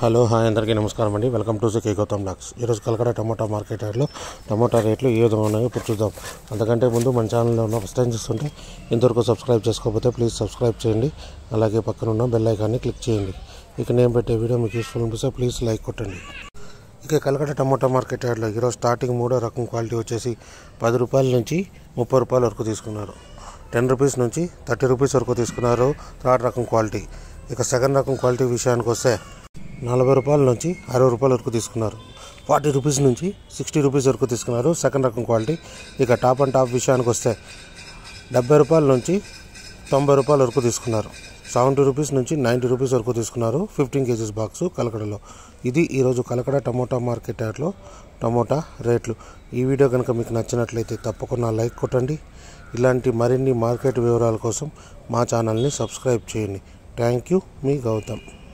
Hello hi అందరికీ నమస్కారం అండి. Welcome to CK Gautam vlogs ఈరోజు కలకడ టమాటా మార్కెట్ యార్డ్లో టమాటా రేట్లు ఏ విధంగా ఉన్నాయో ఇప్పుడు చూద్దాం. అంతకంటే ముందు మన ఛానల్లో ఉన్న ఫస్ట్ టైం చూస్తుంటే ఇంతవరకు సబ్స్క్రైబ్ చేసుకోకపోతే ప్లీజ్ సబ్స్క్రైబ్ చేయండి. అలాగే పక్కన ఉన్న బెల్ ఐకాన్ని క్లిక్ చేయండి. ఇక నేను పెట్టే వీడియో మీకు యూస్ఫుల్ అనిపిస్తే ప్లీజ్ లైక్ కొట్టండి. ఇక కలకడ టమాటా మార్కెట్ యార్డ్లో ఈరోజు స్టార్టింగ్ మూడో రకం క్వాలిటీ వచ్చేసి పది రూపాయల నుంచి ముప్పై రూపాయల వరకు తీసుకున్నారు. టెన్ రూపీస్ నుంచి థర్టీ రూపీస్ వరకు తీసుకున్నారు థర్డ్ రకం క్వాలిటీ. ఇక సెకండ్ రకం క్వాలిటీ విషయానికి వస్తే నలభై రూపాయల నుంచి అరవై రూపాయల వరకు తీసుకున్నారు. ఫార్టీ రూపీస్ నుంచి సిక్స్టీ రూపీస్ వరకు తీసుకున్నారు. సెకండ్ రకం క్వాలిటీ. ఇక టాప్ అండ్ టాప్ విషయానికి వస్తే డెబ్బై రూపాయల నుంచి తొంభై రూపాయల వరకు తీసుకున్నారు. సెవెంటీ రూపీస్ నుంచి నైంటీ రూపీస్ వరకు తీసుకున్నారు. ఫిఫ్టీన్ కేజీస్ బాక్స్ కలకడలో. ఇది ఈరోజు కలకడ టమోటా మార్కెట్ యార్డ్లో టమోటా రేట్లు. ఈ వీడియో కనుక మీకు నచ్చినట్లయితే తప్పకుండా లైక్ కొట్టండి. ఇలాంటి మరిన్ని మార్కెట్ వివరాల కోసం మా ఛానల్ని సబ్స్క్రైబ్ చేయండి. Thank you. మీ గౌతమ్.